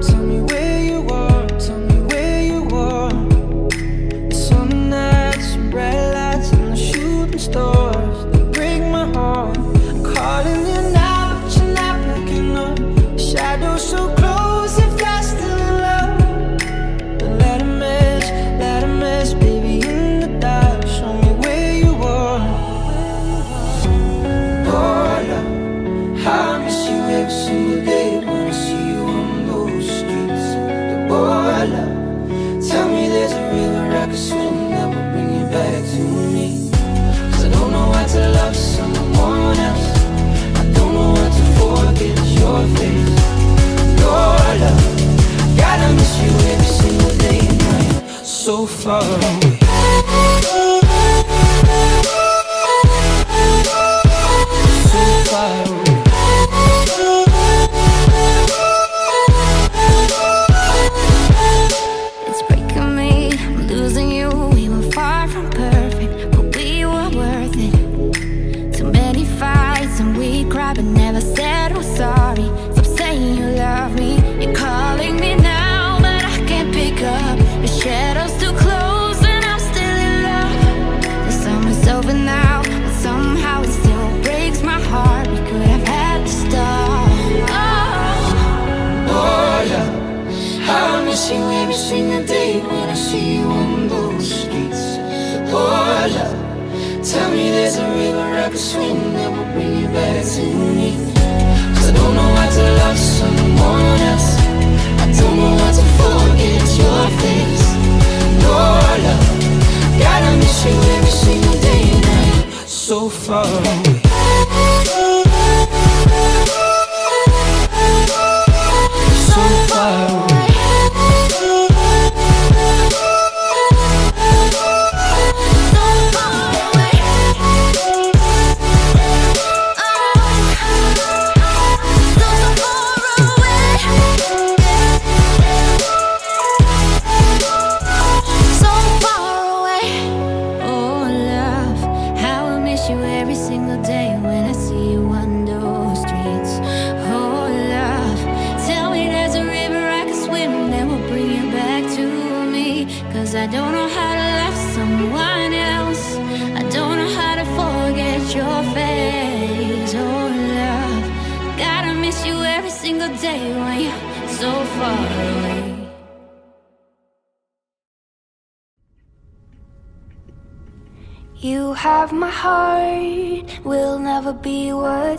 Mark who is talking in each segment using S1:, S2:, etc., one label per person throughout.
S1: tell me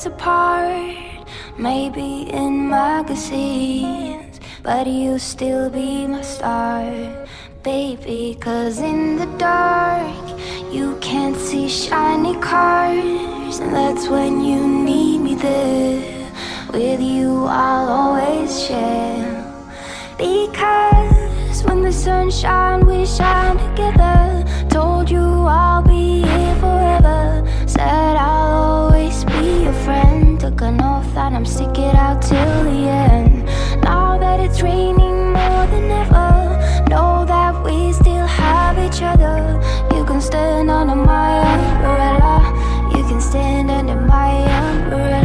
S2: apart, maybe in magazines, but you'll still be my star, baby. Cause in the dark, you can't see shiny cars, and that's when you need me there. With you, I'll always share. Because when the sun shines, we shine together. Told you I'll be here forever. Said I'll friend. Took an oath that I'm stick it out till the end. Now that it's raining more than ever Know that we still have each other. You can stand under my umbrella. You can stand under my umbrella.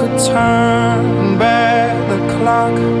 S3: Could turn back the clock,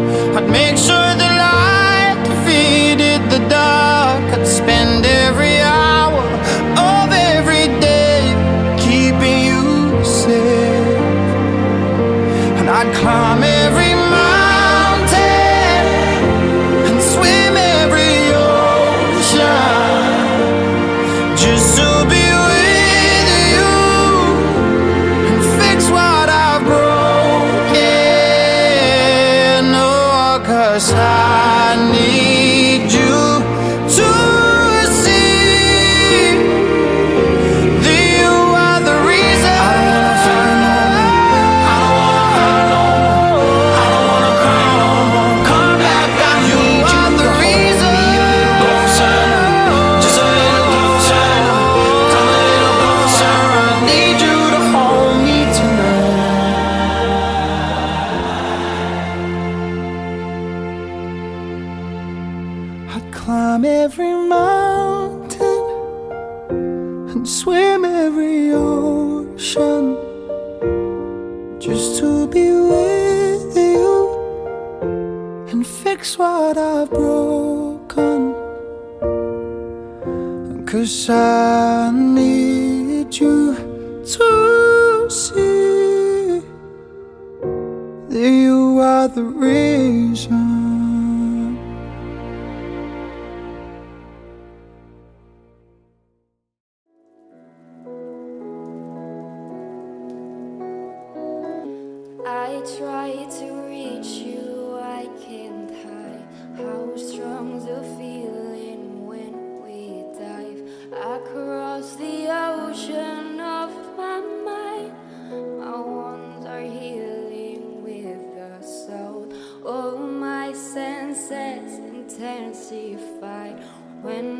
S2: intensified whenever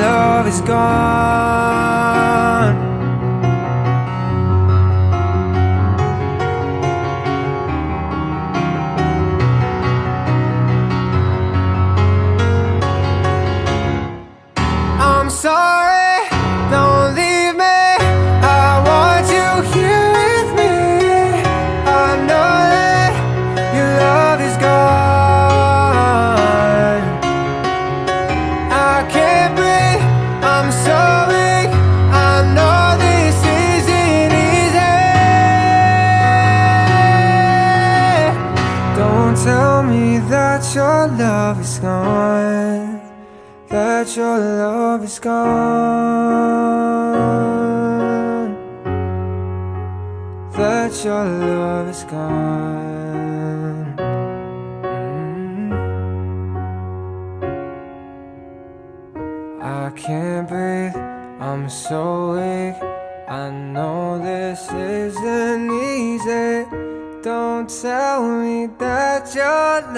S4: love is gone.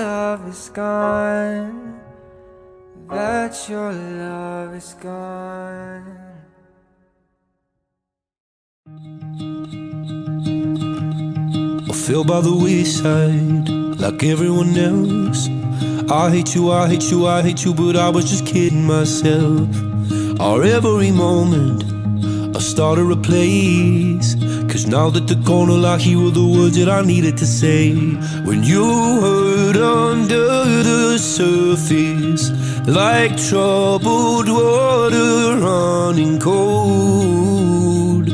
S4: Love is gone that your love is gone. I
S5: fell by the wayside like everyone else. I hate you, I hate you, I hate you, but I was just kidding myself. Our every moment, I started a place. Now that the corner I hear were the words that I needed to say. When you hurt under the surface, like troubled water running cold.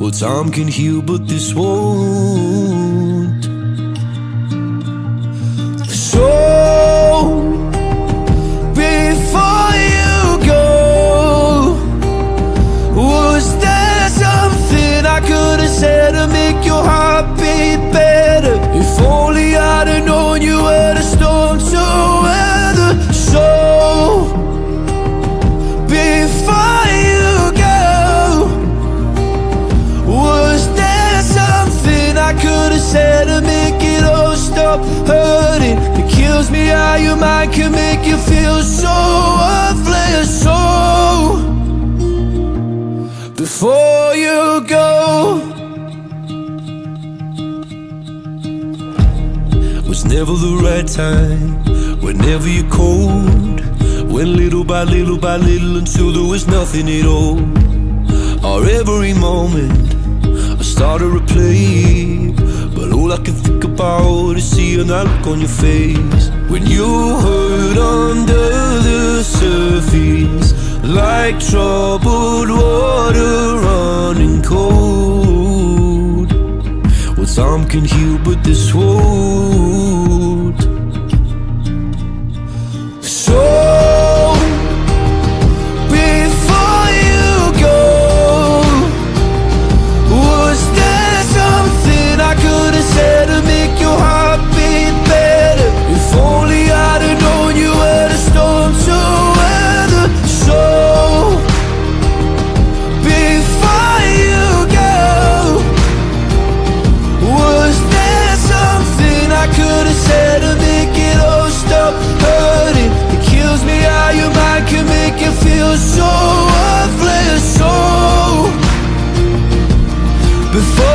S5: Well, time can heal, but this won't. It kills me how your mind can make you feel so worthless. So, before you go, was never the right time. Whenever you're cold, went little by little by little until there was nothing at all. Our every moment, I started to play, but all I can think about is seeing that look on your face when you hurt under the surface, like troubled water running cold. Well, time can heal, but this won't. So before you go, was there something I could have said to make your heart
S6: a show, I a
S7: Before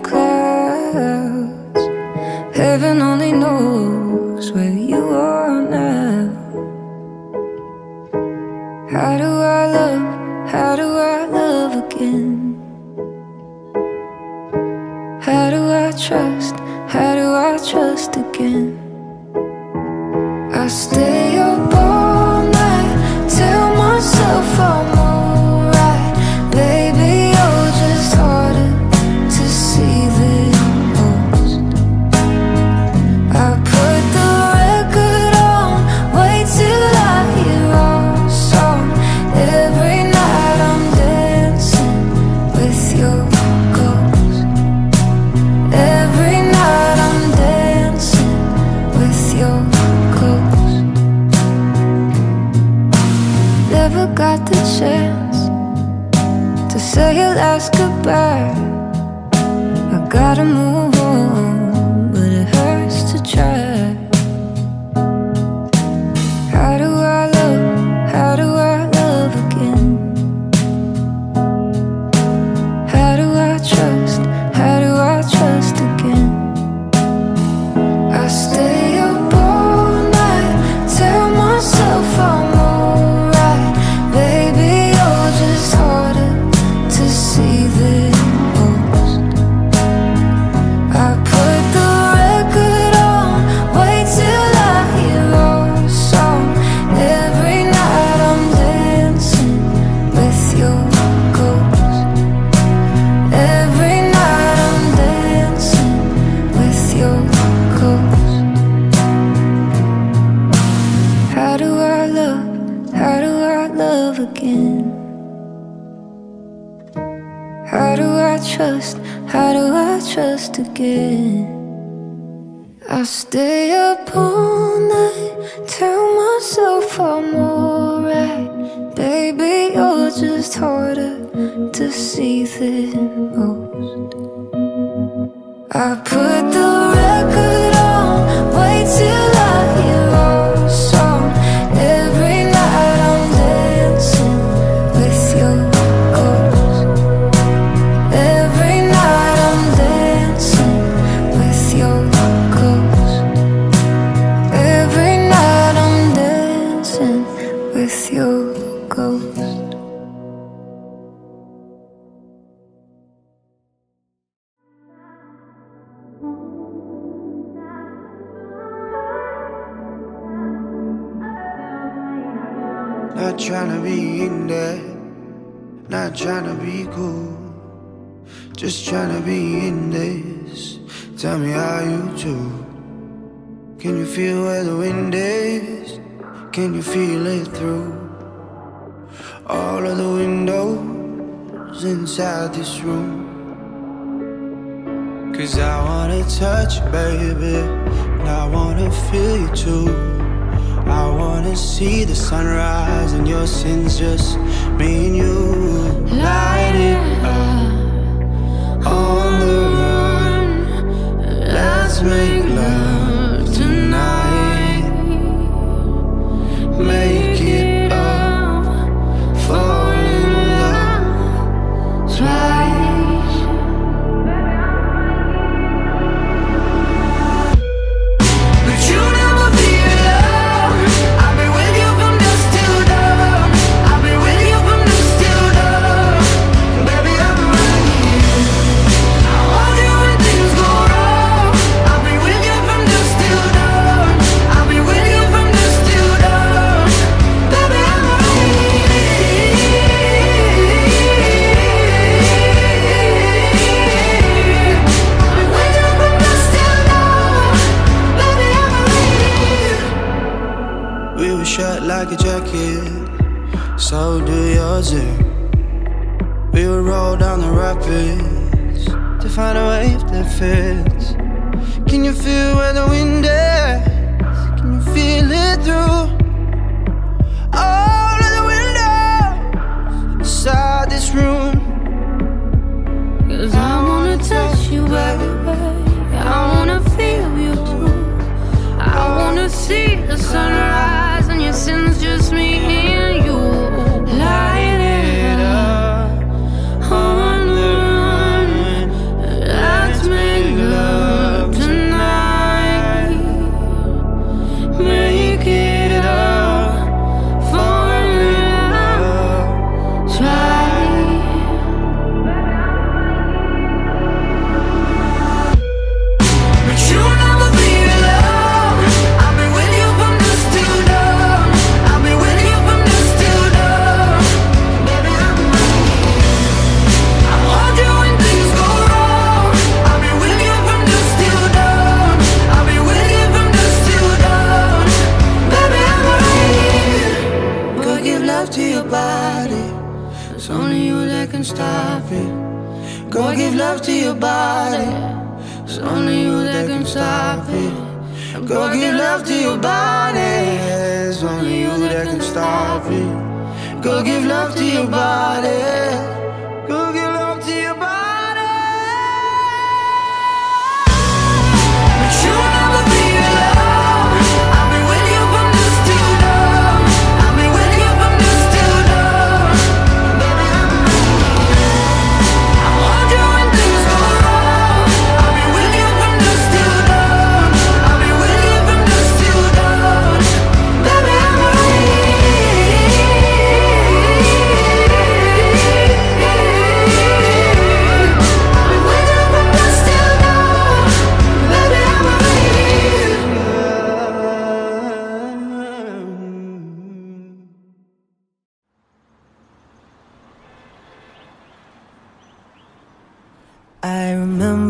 S7: clouds Heaven only knows where you are now How do I love, how do I love again? How do I trust, how do I trust again? I stay up all night, tell myself I'm alright. Baby, you're just harder to see than most. I put the record.
S8: feel where the wind is? Can you feel it through all of the windows inside this room? Cause I wanna touch you, baby, and I wanna feel you too. I wanna see the sunrise and your sins just me and you. Light it up on the run. Let's make love. make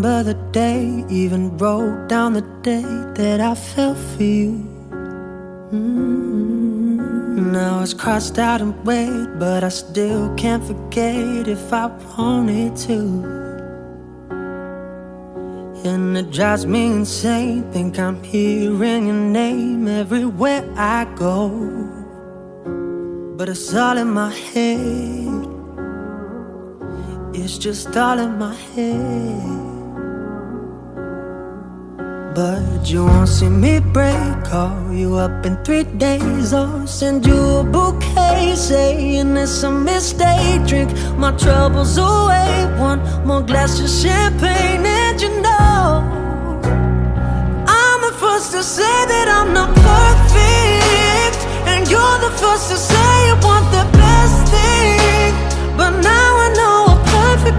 S1: remember the day, even wrote down the day that I fell for you. Mm -hmm. Now it's crossed out and weighed, but I still can't forget if I wanted to. And it drives me insane, think I'm hearing your name everywhere I go. But it's all in my head. It's just all in my head. But you won't see me break. Call you up in three days or send you a bouquet saying it's a mistake. Drink my troubles away. One more glass of champagne, and you know I'm the first to say that I'm not perfect, and you're the first to say you want the best thing. But now I know a perfect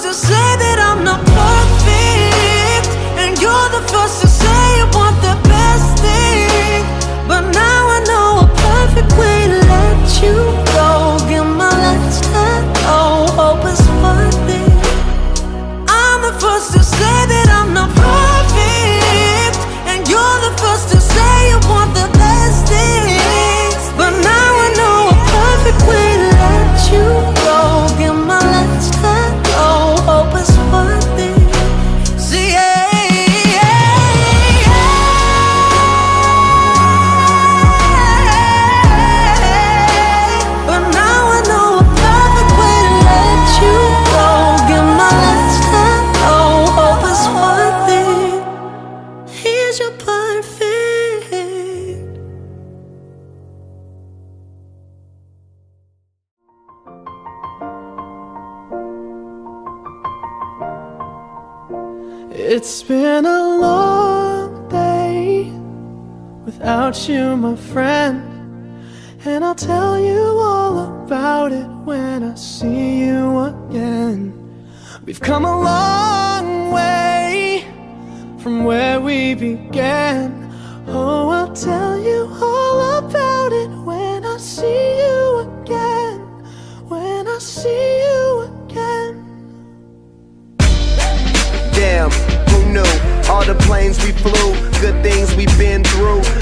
S1: to say that I'm not perfect, and you're the first to say you want the best thing. But now I know a perfect way to let you my
S9: friend. And I'll tell you all about it when I see you again. We've come a long way from where we began. Oh, I'll tell you all about it when I see you again. When I see you again.
S10: Damn, who knew? All the planes we flew, good things we've been through.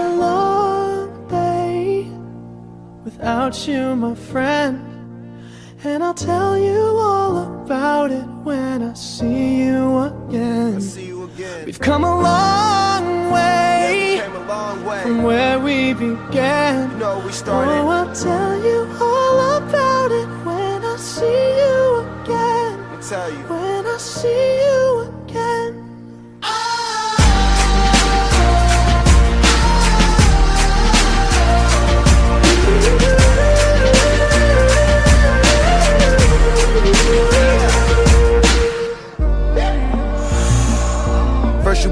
S9: Without you, my friend. And I'll tell you all about it when I see you again.
S10: See you again.
S9: We've come a long way
S10: Came a long way.
S9: from where we began.
S10: You know we started.
S9: Oh, I'll tell you all about it when I see you again.
S10: Let me tell you.
S9: When I see you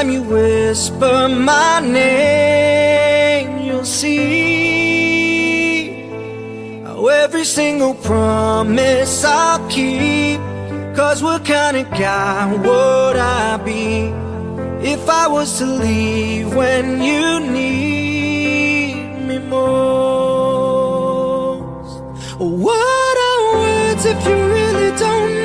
S11: Anytime you whisper my name, you'll see how every single promise I'll keep. Cause what kind of guy would I be if I was to leave when you need me most? What are words if you really don't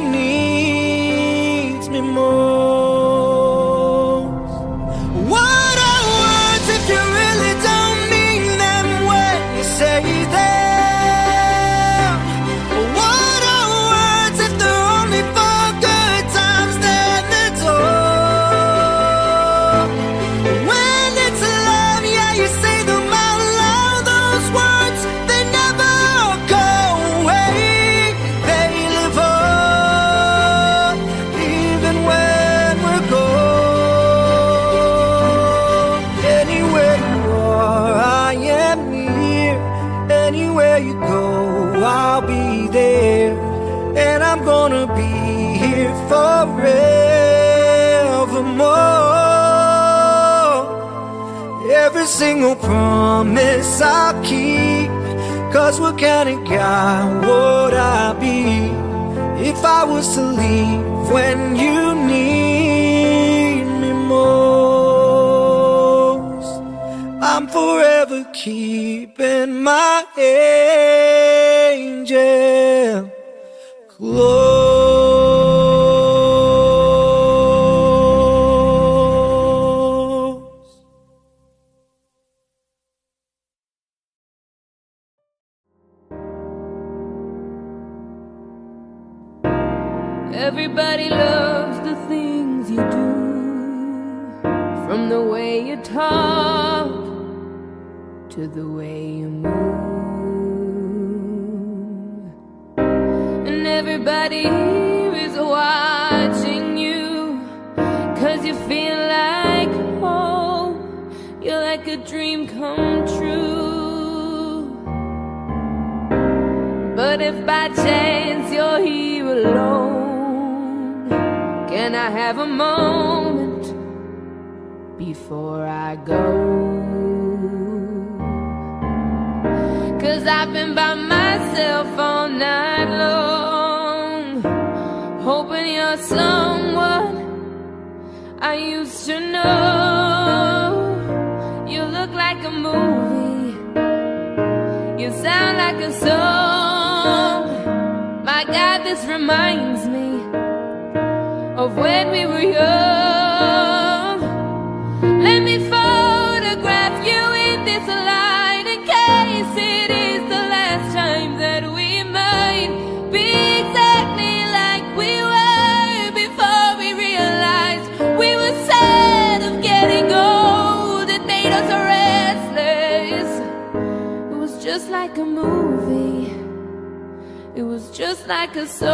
S11: promise I'll keep. Cause what kind of guy would I be if I was to leave when you need me most? I'm forever keeping my angel close.
S12: From the way you talk to the way you move. And everybody here is watching you, cause you feel like home. You're like a dream come true. But if by chance you're here alone, can I have a moment before I go? Cause I've been by myself all night long, hoping you're someone I used to know. You look like a movie, you sound like a song. My God, this reminds me of when we were young. just like a song.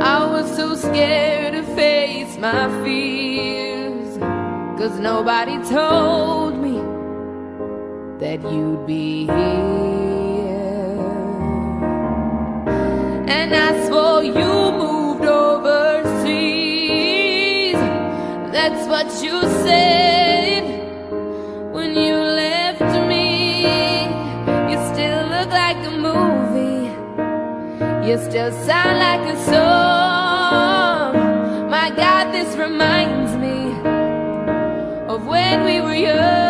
S12: I was so scared to face my fears, cause nobody told me that you'd be here. And as for you moved overseas, that's what you said. you still sound like a song. My God, this reminds me Of when we were young.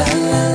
S7: la la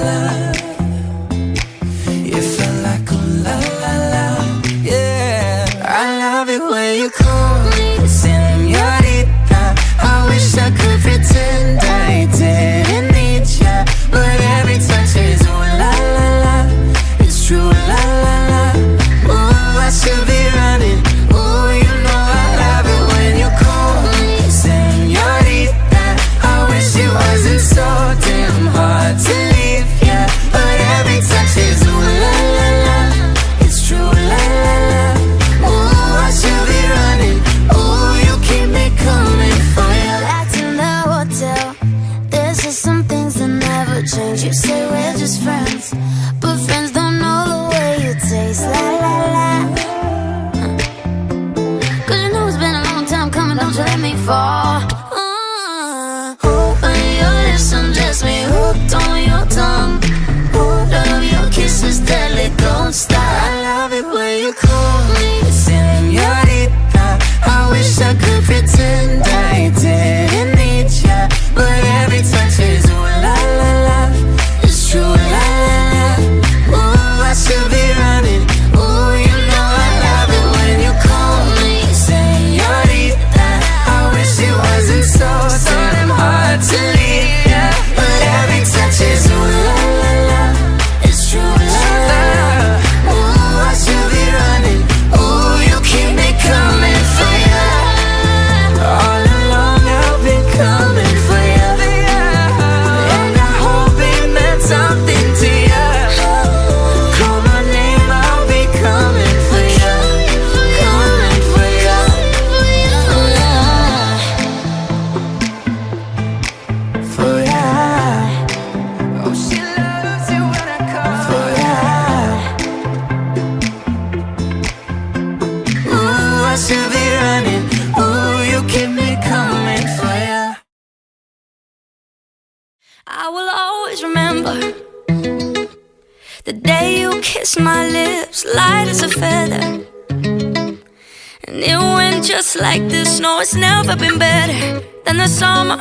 S7: just like this. No, it's never been better than the summer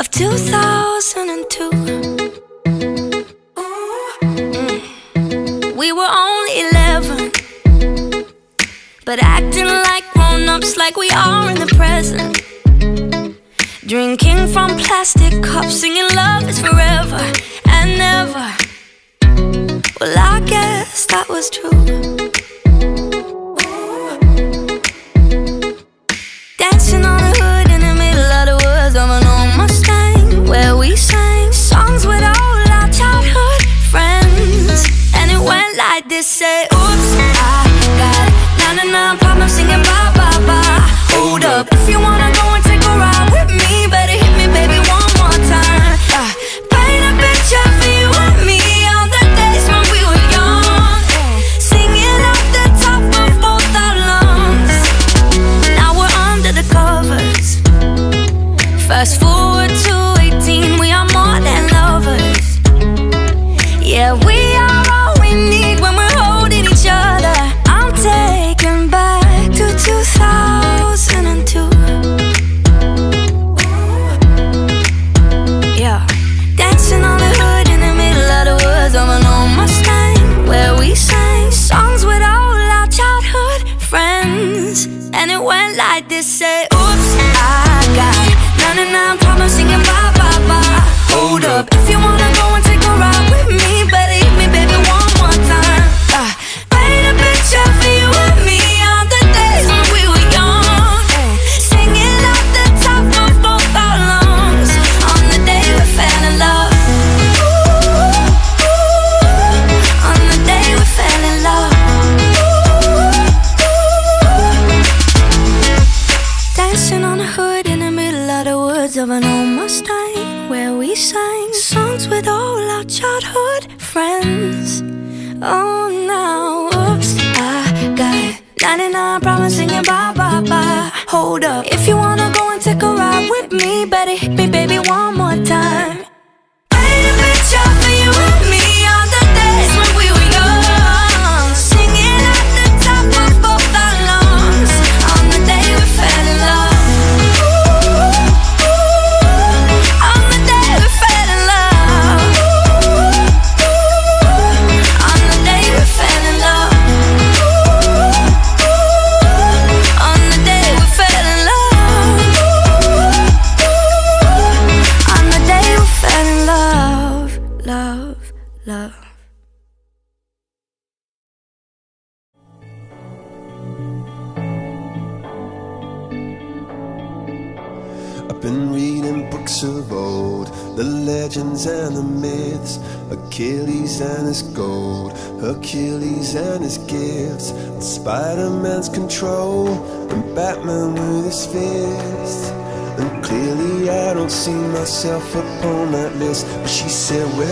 S7: of 2002. Mm. We were only 11 But acting like grown-ups like we are in the present. Drinking from plastic cups Singing love is forever and never Well, I guess that was true. this, say, oops, I got nine and nine problems singing bye bye bye. Hold up, if you wanna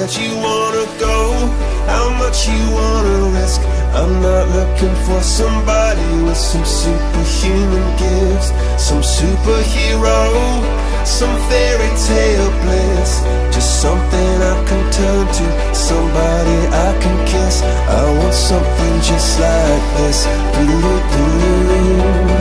S5: that you wanna go, how much you wanna risk. I'm not looking for somebody with some superhuman gifts, some superhero, some fairy tale bliss. Just something I can turn to, somebody I can kiss. I want something just like this. Blue, blue.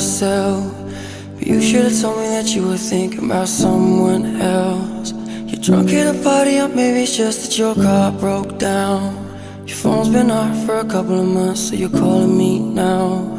S5: myself. But you
S1: should've told me that you were thinking about someone else. You're drunk at a party or maybe it's just that your car broke down. Your phone's been off for a couple of months so you're calling me now.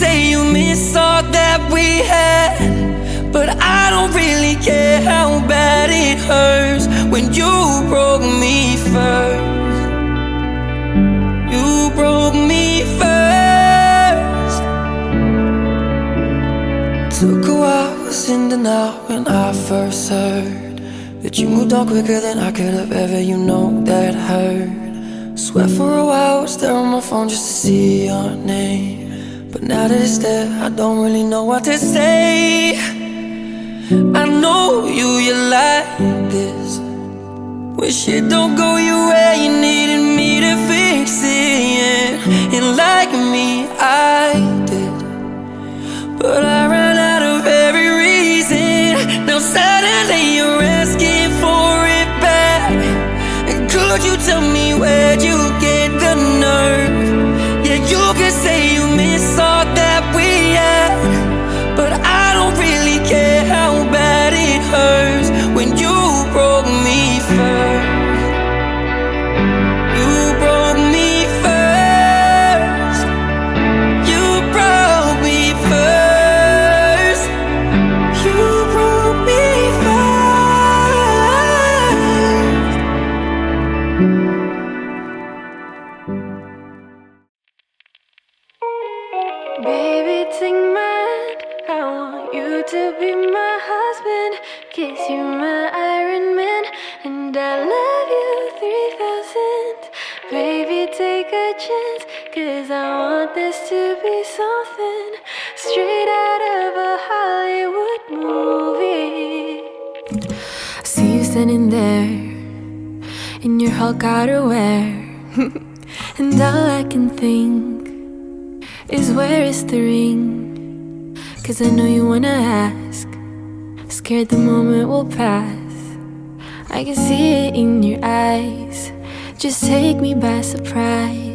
S1: Say you miss all that we had. But I don't really care how bad it hurts when you broke me first. You broke me first. Took a while, was in denial when I first heard that you moved on quicker than I could have ever. You know that hurt. Sweat for a while, was there on my phone just to see your name. But now that it's there, I don't really know what to say. I know you, you like this. Wish it don't go your way, you needed me to fix it. And like me, I did. But I ran out of every reason. Now suddenly you're asking for it back. And could you tell me where'd you get bad
S2: be something straight out of a Hollywood movie. I see you standing there in your Hulk outerwear. and all I can think is where is the ring? Cause I know you wanna ask. Scared the moment will pass. I can see it in your eyes. Just take me by surprise.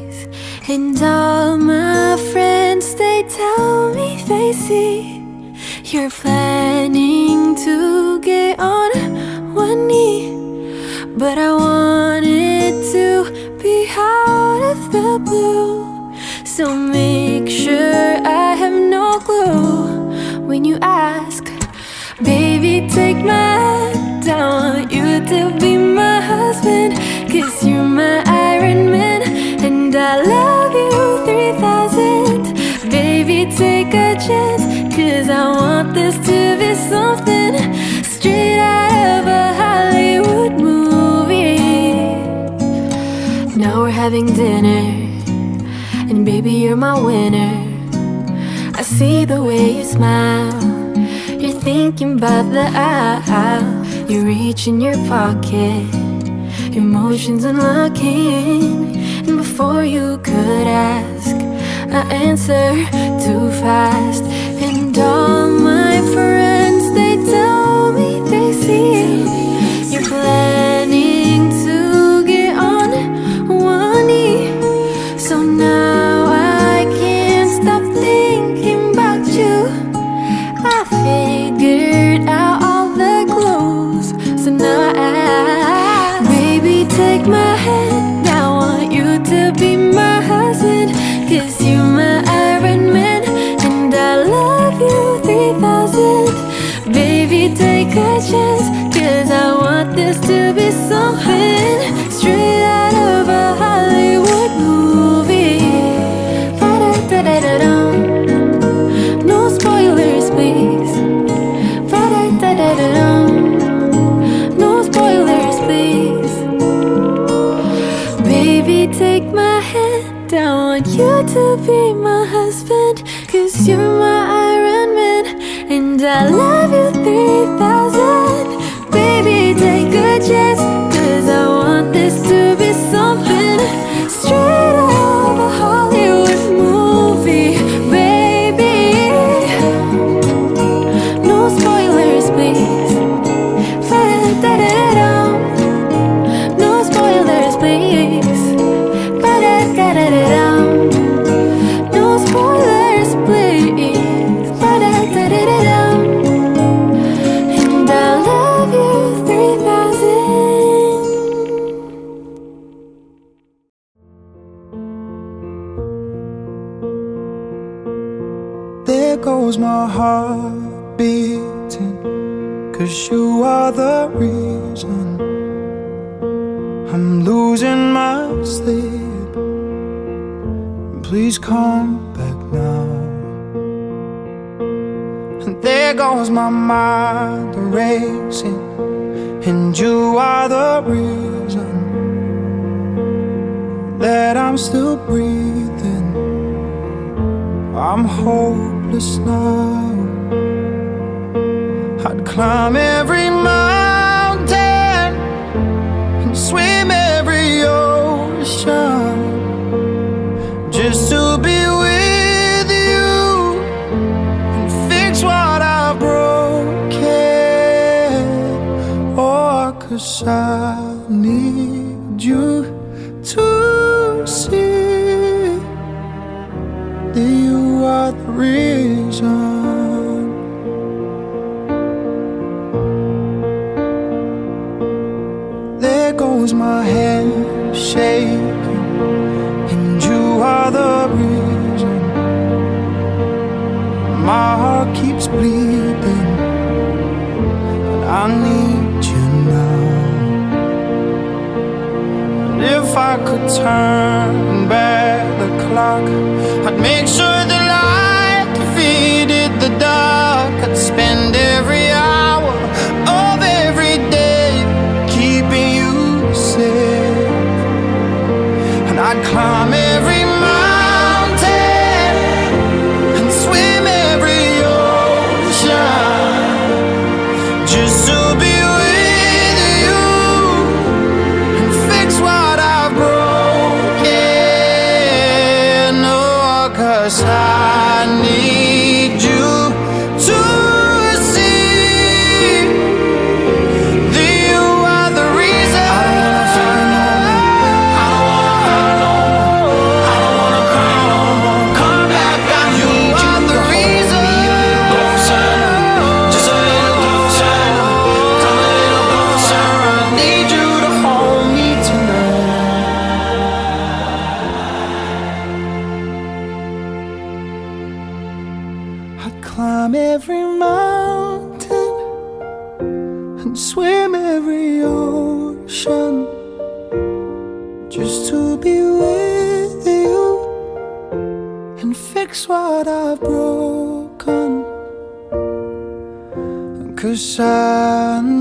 S2: And all my friends, they tell me they see you're planning to get on one knee. But I want it to be out of the blue. So make sure I have no clue when you ask. Baby, take my hand. I want you to be my husband. Cause you're my Iron Man. And I love take a chance. Cause I want this to be something straight out of a Hollywood movie. Now we're having dinner. And baby, you're my winner. I see the way you smile. You're thinking about the aisle. You reach in your pocket. Emotions unlocking. And before you could ask, I answer too fast. And all my friends,
S3: goes my hand shaking, and you are the reason my heart keeps bleeding, and I need you now. And if I could turn back the clock, I'd make sure the light defeated the dark. I'd spend every I'd climb every mountain 山。